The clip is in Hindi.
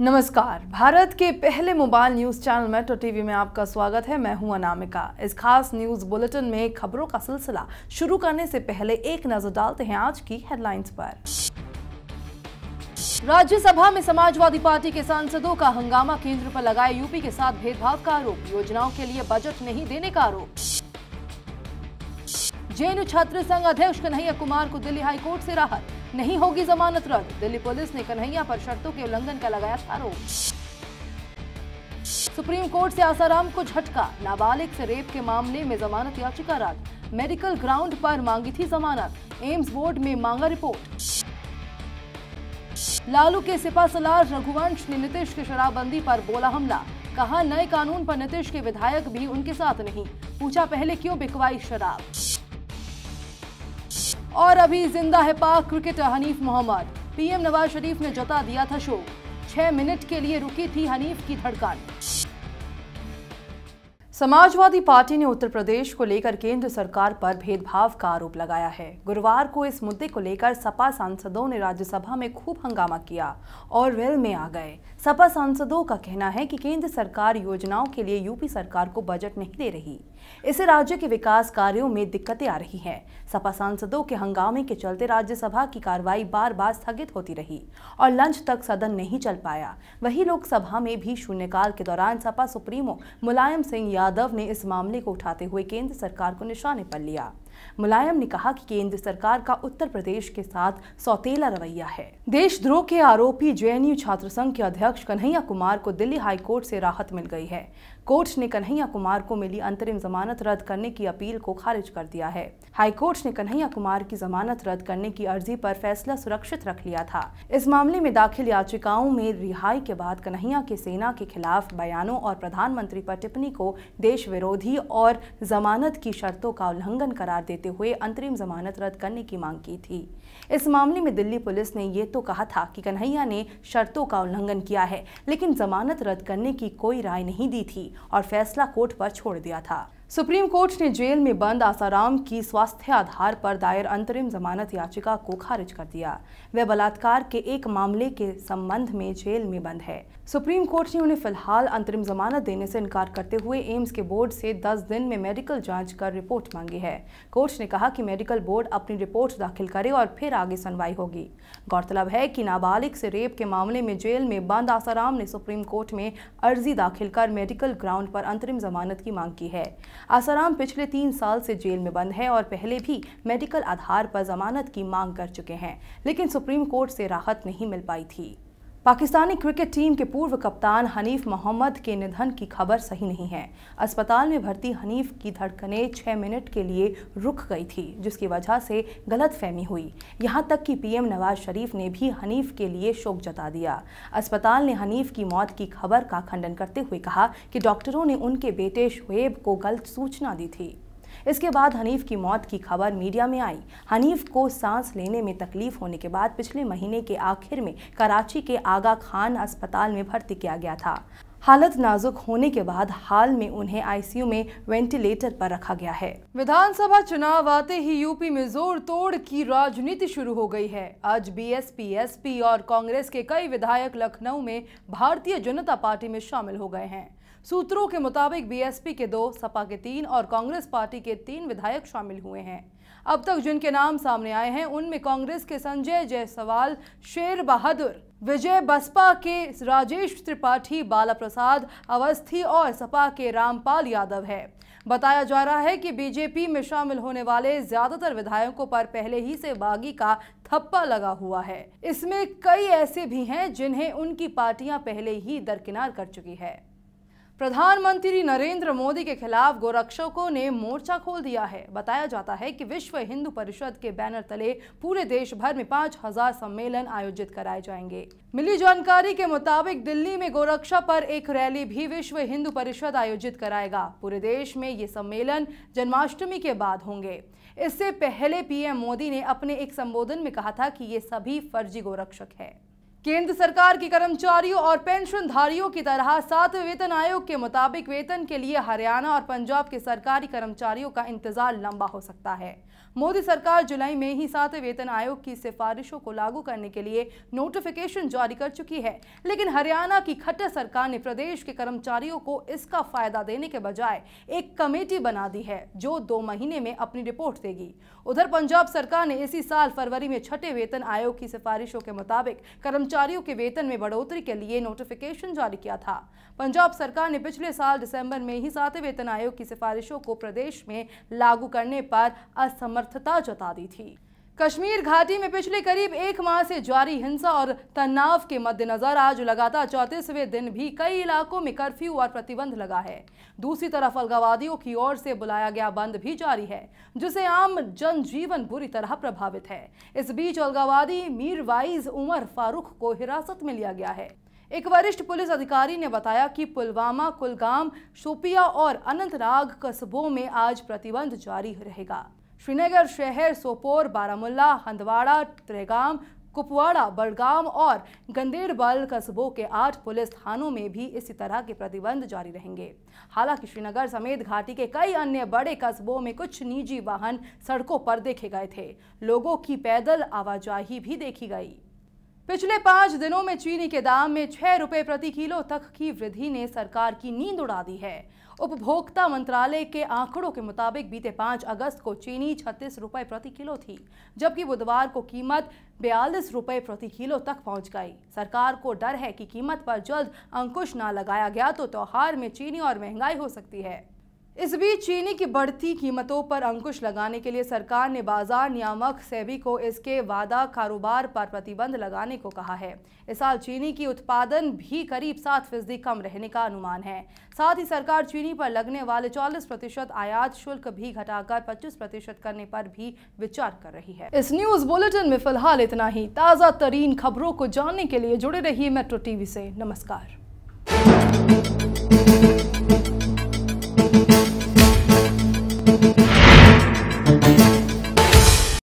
नमस्कार। भारत के पहले mobile news channel metro TV में आपका स्वागत है। मैं हूँ अनामिका। इस खास न्यूज़ बुलेटिन में खबरों का सिलसिला शुरू करने से पहले एक नज़र डालते हैं आज की हेडलाइंस पर। राज्यसभा में समाजवादी पार्टी के सांसदों का हंगामा केंद्र पर लगाए यूपी के साथ भेदभाव का आरोप। योजनाओं के लिए बजट नहीं देने का आरोप। जेएनयू छात्र संघ अध्यक्ष कन्हैया कुमार को दिल्ली हाईकोर्ट से राहत। नहीं होगी जमानत रद्द। दिल्ली पुलिस ने कन्हैया पर शर्तों के उल्लंघन का लगाया था आरोप। सुप्रीम कोर्ट से आसाराम को झटका। नाबालिग से रेप के मामले में जमानत याचिका रद्द। मेडिकल ग्राउंड पर मांगी थी जमानत। एम्स बोर्ड में मांगा रिपोर्ट। लालू के सिपा सलार रघुवंश ने नीतीश की शराबबंदी पर बोला हमला। कहा, नए कानून पर नीतीश के विधायक भी उनके साथ नहीं। पूछा, पहले क्यों बिकवाई शराब? और अभी ज़िंदा है पाक क्रिकेटर हनीफ मोहम्मद। पीएम नवाज़ शरीफ ने जता दिया था शोक छह मिनट के लिए रुकी थी हनीफ की धड़कन। समाजवादी पार्टी ने उत्तर प्रदेश को लेकर केंद्र सरकार पर भेदभाव का आरोप लगाया है। गुरुवार को इस मुद्दे को लेकर सपा सांसदों ने राज्यसभा में खूब हंगामा किया और वेल में आ गए। सपा सांसदों का कहना है कि केंद्र सरकार योजनाओं के लिए यूपी सरकार को बजट नहीं दे रही। इससे राज्य के विकास कार्यों में दिक्कतें आ रही हैं। सपा सांसदों के हंगामे के चलते राज्यसभा की कार्रवाई बार बार स्थगित होती रही और लंच तक सदन नहीं चल पाया। वही लोकसभा में भी शून्यकाल के दौरान सपा सुप्रीमो मुलायम सिंह यादव ने इस मामले को उठाते हुए केंद्र सरकार को निशाने पर लिया। मुलायम ने कहा कि केंद्र सरकार का उत्तर प्रदेश के साथ सौतेला रवैया है। देशद्रोह के आरोपी जेएनयू छात्र संघ के अध्यक्ष कन्हैया कुमार को दिल्ली हाईकोर्ट से राहत मिल गई है। कोर्ट ने कन्हैया कुमार को मिली अंतरिम जमानत रद्द करने की अपील को खारिज कर दिया है। हाईकोर्ट ने कन्हैया कुमार की जमानत रद्द करने की अर्जी पर फैसला सुरक्षित रख लिया था। इस मामले में दाखिल याचिकाओं में रिहाई के बाद कन्हैया के सेना के खिलाफ बयानों और प्रधानमंत्री पर टिप्पणी को देश विरोधी और जमानत की शर्तों का उल्लंघन करार देते हुए अंतरिम जमानत रद्द करने की मांग की थी। इस मामले में दिल्ली पुलिस ने ये तो कहा था कि कन्हैया ने शर्तों का उल्लंघन किया है, लेकिन जमानत रद्द करने की कोई राय नहीं दी थी और फैसला कोर्ट पर छोड़ दिया था। सुप्रीम कोर्ट ने जेल में बंद आसाराम की स्वास्थ्य आधार पर दायर अंतरिम जमानत याचिका को खारिज कर दिया। वह बलात्कार के एक मामले के संबंध में जेल में बंद है। सुप्रीम कोर्ट ने उन्हें फ़िलहाल अंतरिम जमानत देने से इनकार करते हुए एम्स के बोर्ड से 10 दिन में मेडिकल जाँच कर रिपोर्ट मांगी है। कोर्ट ने कहा कि मेडिकल बोर्ड अपनी रिपोर्ट दाखिल करे और फिर आगे सुनवाई होगी। गौरतलब है कि नाबालिग से रेप के मामले में जेल में बंद आसाराम ने सुप्रीम कोर्ट में अर्जी दाखिल कर मेडिकल ग्राउंड पर अंतरिम जमानत की मांग की है। आसाराम पिछले तीन साल से जेल में बंद हैं और पहले भी मेडिकल आधार पर जमानत की मांग कर चुके हैं, लेकिन सुप्रीम कोर्ट से राहत नहीं मिल पाई थी। पाकिस्तानी क्रिकेट टीम के पूर्व कप्तान हनीफ मोहम्मद के निधन की खबर सही नहीं है। अस्पताल में भर्ती हनीफ की धड़कनें छः मिनट के लिए रुक गई थी, जिसकी वजह से गलत फहमी हुई। यहाँ तक कि पीएम नवाज़ शरीफ ने भी हनीफ के लिए शोक जता दिया। अस्पताल ने हनीफ की मौत की खबर का खंडन करते हुए कहा कि डॉक्टरों ने उनके बेटे शुएब को गलत सूचना दी थी। इसके बाद हनीफ की मौत की खबर मीडिया में आई। हनीफ को सांस लेने में तकलीफ़ होने के बाद पिछले महीने के आखिर में कराची के आगा खान अस्पताल में भर्ती किया गया था। हालत नाजुक होने के बाद हाल में उन्हें आईसीयू में वेंटिलेटर पर रखा गया है। विधानसभा चुनाव आते ही यूपी में ज़ोर तोड़ की राजनीति शुरू हो गई है। आज बीएसपी, एसपी और कांग्रेस के कई विधायक लखनऊ में भारतीय जनता पार्टी में शामिल हो गए हैं। सूत्रों के मुताबिक बीएसपी के दो, सपा के तीन और कांग्रेस पार्टी के तीन विधायक शामिल हुए हैं। अब तक जिनके नाम सामने आए हैं, उनमें कांग्रेस के संजय जायसवाल, शेर बहादुर, विजय बसपा के राजेश त्रिपाठी बाला प्रसाद अवस्थी और सपा के रामपाल यादव है। बताया जा रहा है कि बीजेपी में शामिल होने वाले ज़्यादातर विधायकों पर पहले ही से बागी का थप्पा लगा हुआ है। इसमें कई ऐसे भी हैं जिन्हें उनकी पार्टियाँ पहले ही दरकिनार कर चुकी है। प्रधानमंत्री नरेंद्र मोदी के खिलाफ गोरक्षकों ने मोर्चा खोल दिया है। बताया जाता है कि विश्व हिंदू परिषद के बैनर तले पूरे देश भर में पाँच हज़ार सम्मेलन आयोजित कराए जाएँगे। मिली जानकारी के मुताबिक दिल्ली में गोरक्षा पर एक रैली भी विश्व हिंदू परिषद आयोजित कराएगा। पूरे देश में ये सम्मेलन जन्माष्टमी के बाद होंगे। इससे पहले पीएम मोदी ने अपने एक संबोधन में कहा था कि ये सभी फर्जी गोरक्षक है। केंद्र सरकार के कर्मचारियों और पेंशनधारियों की तरह सातवें वेतन आयोग के मुताबिक वेतन के लिए हरियाणा और पंजाब के सरकारी कर्मचारियों का इंतज़ार लंबा हो सकता है। मोदी सरकार जुलाई में ही सातवें वेतन आयोग की सिफारिशों को लागू करने के लिए नोटिफिकेशन जारी कर चुकी है। लेकिन हरियाणा की खट्टर सरकार ने प्रदेश के कर्मचारियों को इसका फ़ायदा देने के बजाय एक कमेटी बना दी है, जो दो महीने में अपनी रिपोर्ट देगी। उधर पंजाब सरकार ने इसी साल फरवरी में छठे वेतन आयोग की सिफारिशों के मुताबिक कर्मचारियों के वेतन में बढ़ोतरी के लिए नोटिफिकेशन जारी किया था। पंजाब सरकार ने पिछले साल दिसंबर में ही सातवें वेतन आयोग की सिफारिशों को प्रदेश में लागू करने पर असमर्थता जता दी थी। कश्मीर घाटी में पिछले करीब एक माह से जारी हिंसा और तनाव के मद्देनजर आज लगातार चौतीसवें दिन भी कई इलाकों में कर्फ्यू और प्रतिबंध लगा है। दूसरी तरफ़ अलगावादियों की ओर से बुलाया गया बंद भी जारी है, जिसे आम जनजीवन बुरी तरह प्रभावित है। इस बीच अलगावादी मीरवाइज उमर फारूक को हिरासत में लिया गया है। एक वरिष्ठ पुलिस अधिकारी ने बताया कि पुलवामा, कुलगाम, शोपिया और अनंतनाग कस्बों में आज प्रतिबंध जारी रहेगा। श्रीनगर शहर सोपोर, बारामुल्ला, हंदवाड़ा, त्रेगाम, कुपवाड़ा, बड़गाम और गंदेरबल कस्बों के आठ पुलिस थानों में भी इसी तरह के प्रतिबंध जारी रहेंगे। हालाँकि श्रीनगर समेत घाटी के कई अन्य बड़े कस्बों में कुछ निजी वाहन सड़कों पर देखे गए थे। लोगों की पैदल आवाजाही भी देखी गई। पिछले पाँच दिनों में चीनी के दाम में छह रुपए प्रति किलो तक की वृद्धि ने सरकार की नींद उड़ा दी है। उपभोक्ता मंत्रालय के आंकड़ों के मुताबिक बीते पाँच अगस्त को चीनी छत्तीस रुपए प्रति किलो थी, जबकि बुधवार को कीमत बयालीस रुपए प्रति किलो तक पहुँच गई। सरकार को डर है कि कीमत पर जल्द अंकुश न लगाया गया तो त्योहार में चीनी और महँगाई हो सकती है। इस बीच चीनी की बढ़ती कीमतों पर अंकुश लगाने के लिए सरकार ने बाज़ार नियामक सेबी को इसके वादा कारोबार पर प्रतिबंध लगाने को कहा है। इस साल चीनी की उत्पादन भी करीब सात फ़ीसदी कम रहने का अनुमान है। साथ ही सरकार चीनी पर लगने वाले 40 प्रतिशत आयात शुल्क भी घटाकर 25 प्रतिशत करने पर भी विचार कर रही है। इस न्यूज़ बुलेटिन में फ़िलहाल इतना ही। ताज़ा तरीन खबरों को जानने के लिए जुड़े रहिए मेट्रो टीवी से। नमस्कार।